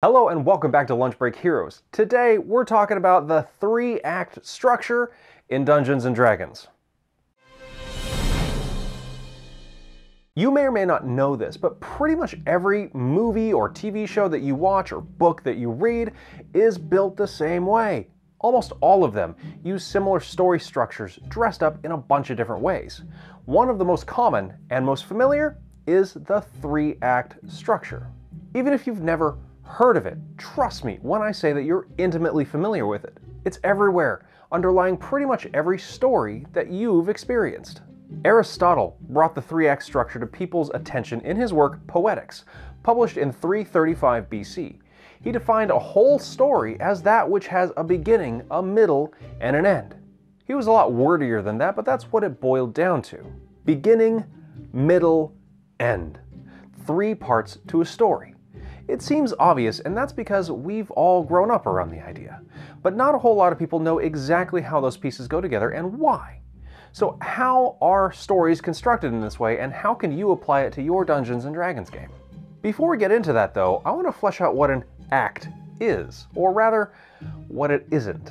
Hello and welcome back to Lunch Break Heroes. Today we're talking about the three act structure in Dungeons and Dragons. You may or may not know this, but pretty much every movie or TV show that you watch or book that you read is built the same way. Almost all of them use similar story structures dressed up in a bunch of different ways. One of the most common and most familiar is the three act structure. Even if you've never heard of it, trust me when I say that you're intimately familiar with it. It's everywhere, underlying pretty much every story that you've experienced. Aristotle brought the three act structure to people's attention in his work Poetics, published in 335 BC. He defined a whole story as that which has a beginning, a middle, and an end. He was a lot wordier than that, but that's what it boiled down to. Beginning, middle, end. Three parts to a story. It seems obvious, and that's because we've all grown up around the idea. But not a whole lot of people know exactly how those pieces go together and why. So, how are stories constructed in this way, and how can you apply it to your Dungeons and Dragons game? Before we get into that, though, I want to flesh out what an act is, or rather, what it isn't.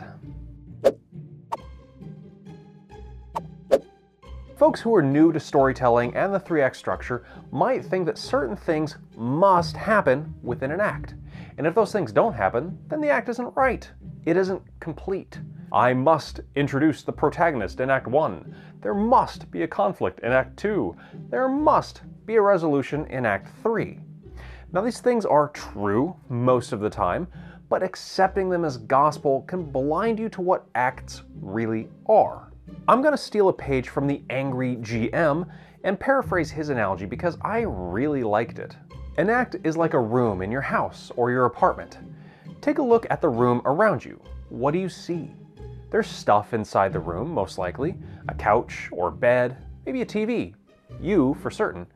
Folks who are new to storytelling and the 3 act structure might think that certain things must happen within an act. And if those things don't happen, then the act isn't right. It isn't complete. I must introduce the protagonist in Act 1. There must be a conflict in Act 2. There must be a resolution in Act 3. Now, these things are true most of the time, but accepting them as gospel can blind you to what acts really are. I'm going to steal a page from the Angry GM and paraphrase his analogy because I really liked it. An act is like a room in your house or your apartment. Take a look at the room around you. What do you see? There's stuff inside the room, most likely a couch or bed, maybe a TV. You, for certain.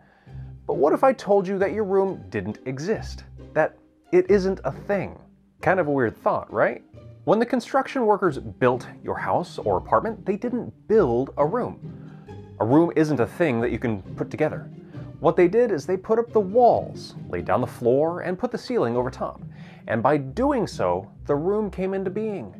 But what if I told you that your room didn't exist? That it isn't a thing? Kind of a weird thought, right? When the construction workers built your house or apartment, they didn't build a room. A room isn't a thing that you can put together. What they did is they put up the walls, laid down the floor, and put the ceiling over top. And by doing so, the room came into being.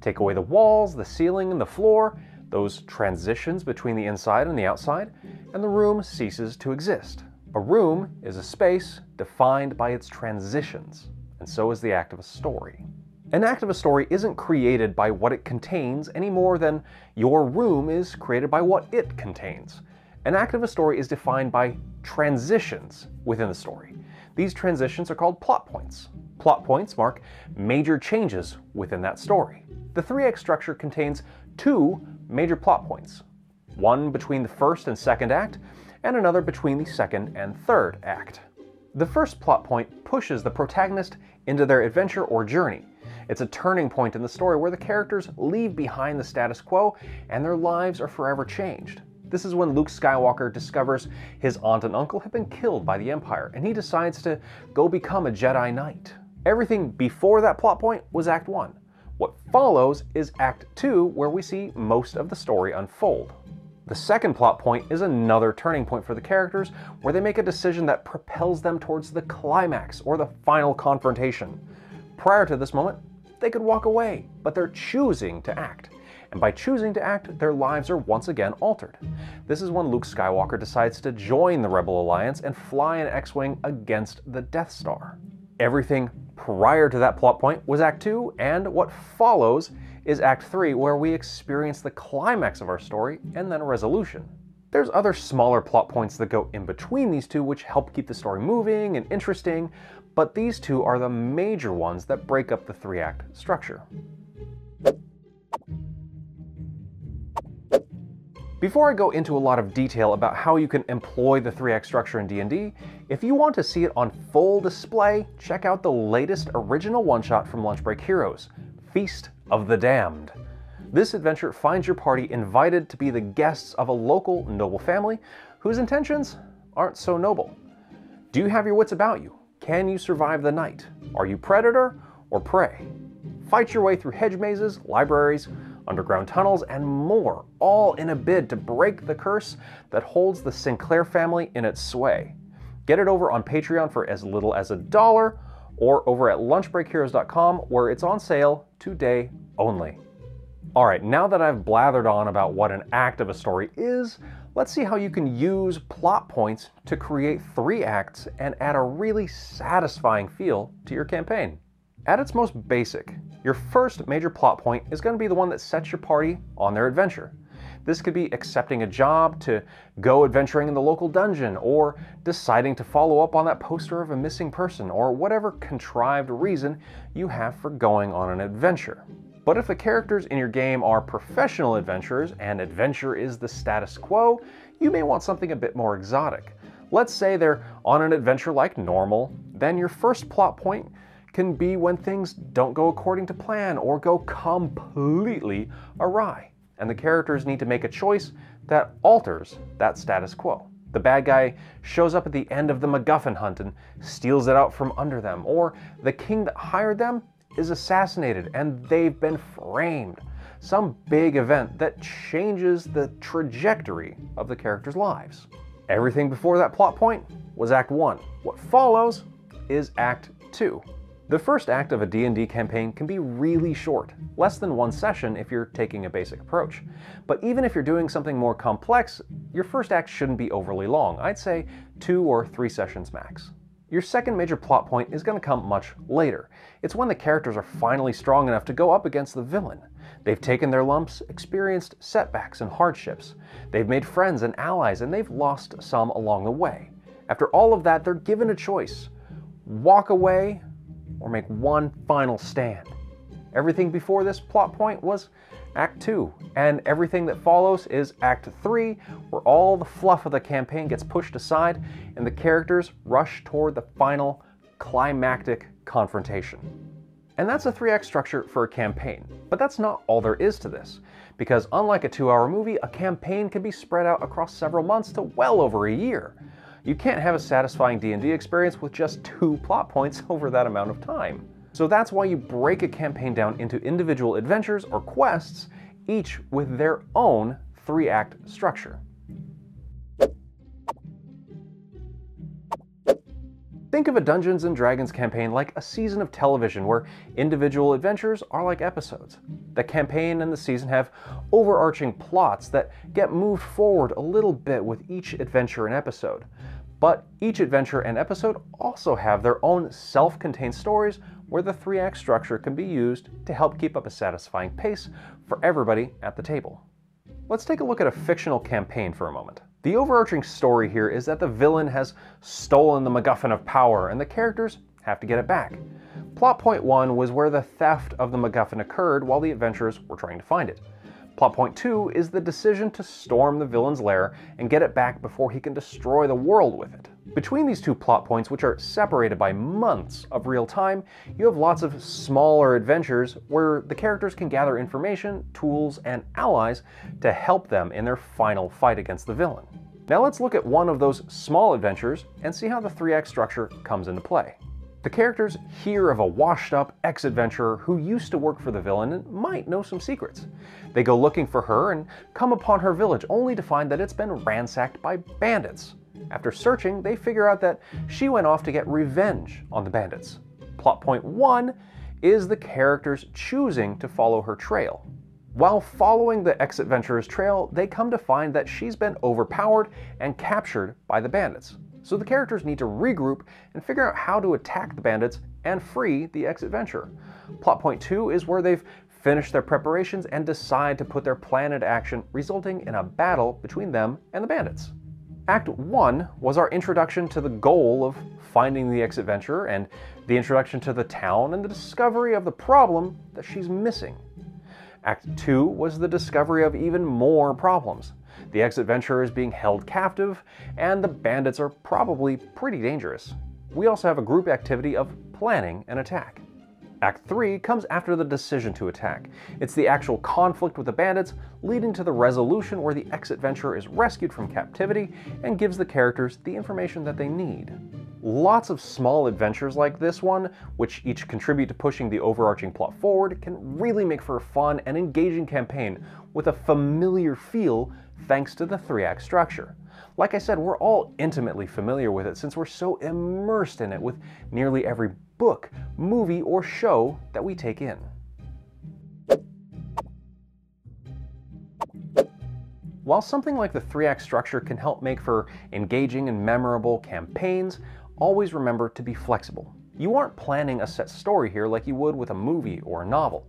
Take away the walls, the ceiling, and the floor, those transitions between the inside and the outside, and the room ceases to exist. A room is a space defined by its transitions, and so is the act of a story. An act of a story isn't created by what it contains any more than your room is created by what it contains. An act of a story is defined by transitions within the story. These transitions are called plot points. Plot points mark major changes within that story. The three act structure contains two major plot points one between the first and second act, and another between the second and third act. The first plot point pushes the protagonist into their adventure or journey. It's a turning point in the story where the characters leave behind the status quo and their lives are forever changed. This is when Luke Skywalker discovers his aunt and uncle have been killed by the Empire, and he decides to go become a Jedi Knight. Everything before that plot point was Act 1. What follows is Act 2, where we see most of the story unfold. The second plot point is another turning point for the characters, where they make a decision that propels them towards the climax or the final confrontation. Prior to this moment, they could walk away, but they're choosing to act. And by choosing to act, their lives are once again altered. This is when Luke Skywalker decides to join the Rebel Alliance and fly an X Wing against the Death Star. Everything prior to that plot point was Act 2, and what follows is Act 3, where we experience the climax of our story and then a resolution. There's other smaller plot points that go in between these two which help keep the story moving and interesting, but these two are the major ones that break up the three act structure. Before I go into a lot of detail about how you can employ the 3 act structure in D&D, if you want to see it on full display, check out the latest original one-shot from Lunch Break Heroes, Feast of the Damned. This adventure finds your party invited to be the guests of a local noble family whose intentions aren't so noble. Do you have your wits about you? Can you survive the night? Are you predator or prey? Fight your way through hedge mazes, libraries, underground tunnels, and more, all in a bid to break the curse that holds the Sinclair family in its sway. Get it over on Patreon for as little as a dollar or over at lunchbreakheroes.com where it's on sale today only. All right, now that I've blathered on about what an act of a story is, let's see how you can use plot points to create three acts and add a really satisfying feel to your campaign. At its most basic, your first major plot point is going to be the one that sets your party on their adventure. This could be accepting a job to go adventuring in the local dungeon, or deciding to follow up on that poster of a missing person, or whatever contrived reason you have for going on an adventure. But if the characters in your game are professional adventurers and adventure is the status quo, you may want something a bit more exotic. Let's say they're on an adventure like normal, then your first plot point can be when things don't go according to plan or go completely awry, and the characters need to make a choice that alters that status quo. The bad guy shows up at the end of the MacGuffin hunt and steals it out from under them, or the king that hired them is assassinated and they've been framed. Some big event that changes the trajectory of the characters' lives. Everything before that plot point was Act 1. What follows is Act 2. The first act of a D&D campaign can be really short, less than one session if you're taking a basic approach. But even if you're doing something more complex, your first act shouldn't be overly long. I'd say two or three sessions max. Your second major plot point is going to come much later. It's when the characters are finally strong enough to go up against the villain. They've taken their lumps, experienced setbacks and hardships. They've made friends and allies, and they've lost some along the way. After all of that, they're given a choice walk away or make one final stand. Everything before this plot point was Act 2, and everything that follows is Act 3, where all the fluff of the campaign gets pushed aside and the characters rush toward the final climactic confrontation. And that's a 3 act structure for a campaign. But that's not all there is to this, because unlike a 2 hour movie, a campaign can be spread out across several months to well over a year. You can't have a satisfying D&D experience with just two plot points over that amount of time. So that's why you break a campaign down into individual adventures or quests, each with their own three act structure. Think of a Dungeons & Dragons campaign like a season of television where individual adventures are like episodes. The campaign and the season have overarching plots that get moved forward a little bit with each adventure and episode. But each adventure and episode also have their own self-contained stories where the three-act structure can be used to help keep up a satisfying pace for everybody at the table. Let's take a look at a fictional campaign for a moment. The overarching story here is that the villain has stolen the MacGuffin of power and the characters have to get it back. Plot point 1 was where the theft of the MacGuffin occurred while the adventurers were trying to find it. Plot point 2 is the decision to storm the villain's lair and get it back before he can destroy the world with it. Between these two plot points, which are separated by months of real time, you have lots of smaller adventures where the characters can gather information, tools, and allies to help them in their final fight against the villain. Now let's look at one of those small adventures and see how the 3-act structure comes into play. The characters hear of a washed up ex adventurer who used to work for the villain and might know some secrets. They go looking for her and come upon her village only to find that it's been ransacked by bandits. After searching, they figure out that she went off to get revenge on the bandits. Plot point one is the characters choosing to follow her trail. While following the ex-adventurer's trail, they come to find that she's been overpowered and captured by the bandits. So the characters need to regroup and figure out how to attack the bandits and free the ex-adventurer. Plot point 2 is where they've finished their preparations and decide to put their plan into action, resulting in a battle between them and the bandits. Act 1 was our introduction to the goal of finding the ex-adventurer and the introduction to the town and the discovery of the problem that she's missing. Act 2 was the discovery of even more problems. The ex-adventurer is being held captive, and the bandits are probably pretty dangerous. We also have a group activity of planning an attack. Act 3 comes after the decision to attack. It's the actual conflict with the bandits, leading to the resolution where the ex-adventurer is rescued from captivity and gives the characters the information that they need. Lots of small adventures like this one, which each contribute to pushing the overarching plot forward, can really make for a fun and engaging campaign with a familiar feel thanks to the three-act structure. Like I said, we're all intimately familiar with it since we're so immersed in it with nearly every book, movie, or show that we take in. While something like the three act structure can help make for engaging and memorable campaigns, always remember to be flexible. You aren't planning a set story here like you would with a movie or a novel.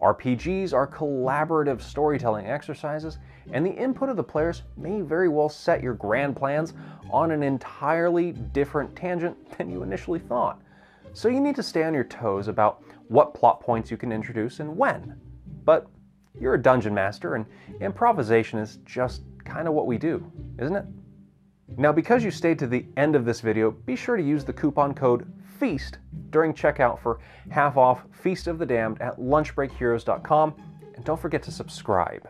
RPGs are collaborative storytelling exercises, and the input of the players may very well set your grand plans on an entirely different tangent than you initially thought. So you need to stay on your toes about what plot points you can introduce and when. But you're a dungeon master, and improvisation is just kind of what we do, isn't it? Now, because you stayed to the end of this video, be sure to use the coupon code FEAST during checkout for half off Feast of the Damned at lunchbreakheroes.com, and don't forget to subscribe.